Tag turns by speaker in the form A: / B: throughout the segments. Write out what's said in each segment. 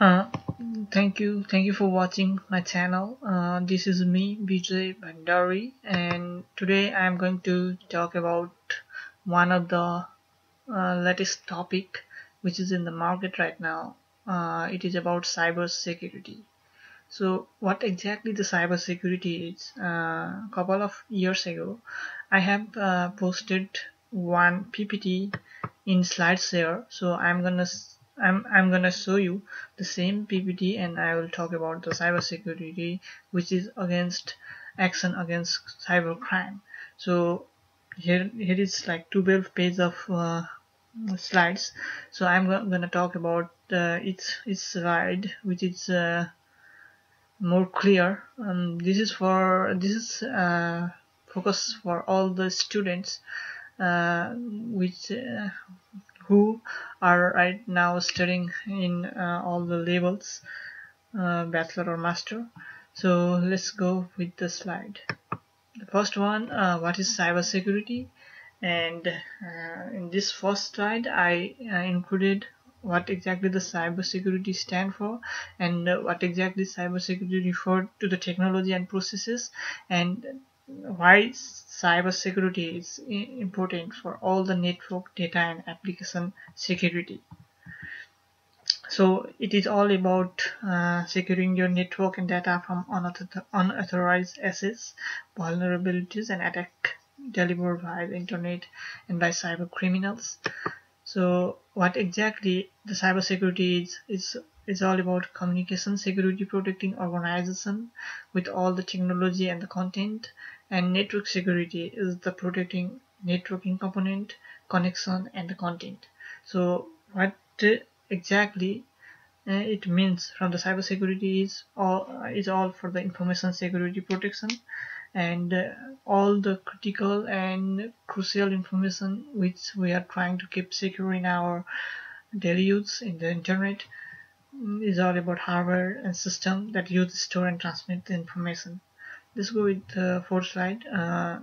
A: Uh, thank you, thank you for watching my channel. Uh, this is me, Bijay Bhandari, and today I am going to talk about one of the uh, latest topic which is in the market right now. Uh, it is about cyber security. So, what exactly the cyber security is? A uh, couple of years ago, I have uh, posted one PPT in SlideShare. So, I'm gonna I'm, I'm gonna show you the same PPT and I will talk about the cyber security which is against action against cyber crime so here here is like 12 pages of uh, slides. So I'm gonna talk about uh, its its slide which is uh, more clear. Um, this is for this is uh, focus for all the students uh, which uh, who are right now studying in uh, all the levels uh, bachelor or master. So let's go with the slide. The first one uh, what is cyber security and uh, in this first slide I included what exactly the cyber security stand for and what exactly cyber security refer to the technology and processes. And why cybersecurity is important for all the network data and application security. So it is all about uh, securing your network and data from unauthorized access vulnerabilities and attack delivered by the internet and by cyber criminals. So what exactly the cybersecurity is is is all about communication security protecting organization with all the technology and the content and network security is the protecting networking component connection and the content. So what exactly uh, it means from the cyber security is all is all for the information security protection. And uh, all the critical and crucial information which we are trying to keep secure in our daily use in the internet mm, is all about hardware and system that use store and transmit the information let's go with the fourth slide. Uh,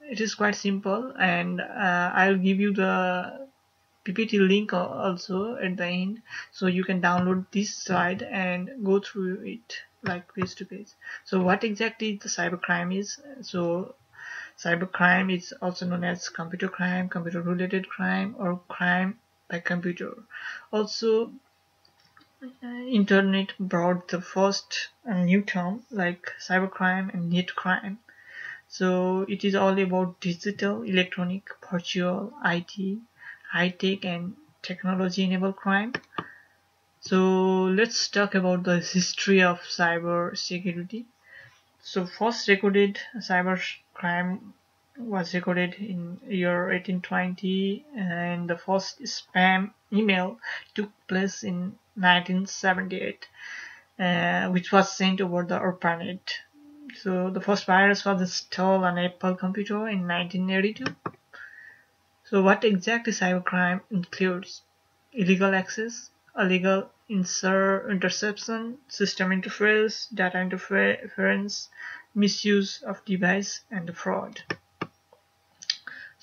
A: it is quite simple and uh, I'll give you the PPT link also at the end. So you can download this slide and go through it like page to page so what exactly the cybercrime is? So cybercrime is also known as computer crime computer related crime or crime by computer. Also internet brought the first uh, new term like cybercrime and net crime. So it is all about digital electronic virtual IT high-tech and technology enabled crime. So let's talk about the history of cyber security. So first recorded cyber crime was recorded in year 1820 and the first spam email took place in 1978 uh, which was sent over the ARPANET. So the first virus was installed on Apple computer in 1982. So what exactly cybercrime includes? Illegal access, illegal insert interception, system interference, data interference, misuse of device, and fraud.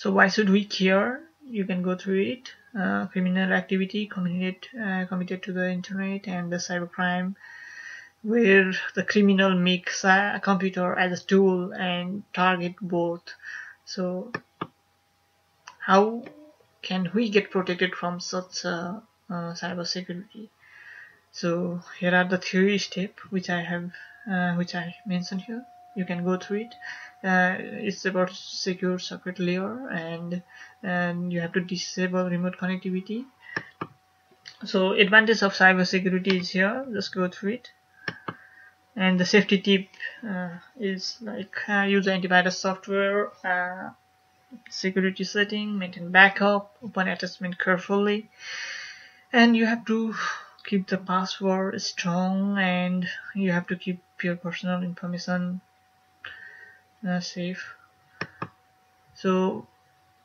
A: So why should we care? You can go through it. Uh, criminal activity committed uh, committed to the internet and the cybercrime where the criminal makes a computer as a tool and target both. So how can we get protected from such uh, uh, cyber security? So here are the three steps which I have uh, which I mentioned here you can go through it. Uh, it's about secure socket layer and and you have to disable remote connectivity. So advantage of cyber security is here. Just go through it. And the safety tip uh, is like uh, use antivirus software uh, security setting maintain backup open attachment carefully. And you have to keep the password strong and you have to keep your personal information uh, safe. So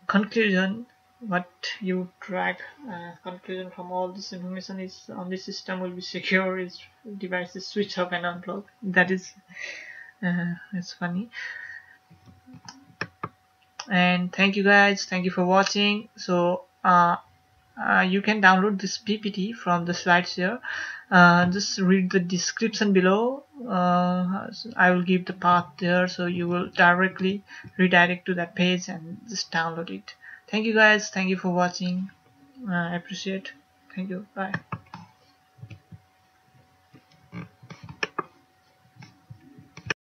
A: conclusion what you track uh, conclusion from all this information is on this system will be secure is devices switch off and unplug. That is uh, it's funny. And thank you guys thank you for watching. So uh, uh, you can download this PPT from the slides here. Uh, just read the description below uh, I will give the path there so you will directly redirect to that page and just download it. Thank you guys. Thank you for watching. Uh, I appreciate. Thank you. Bye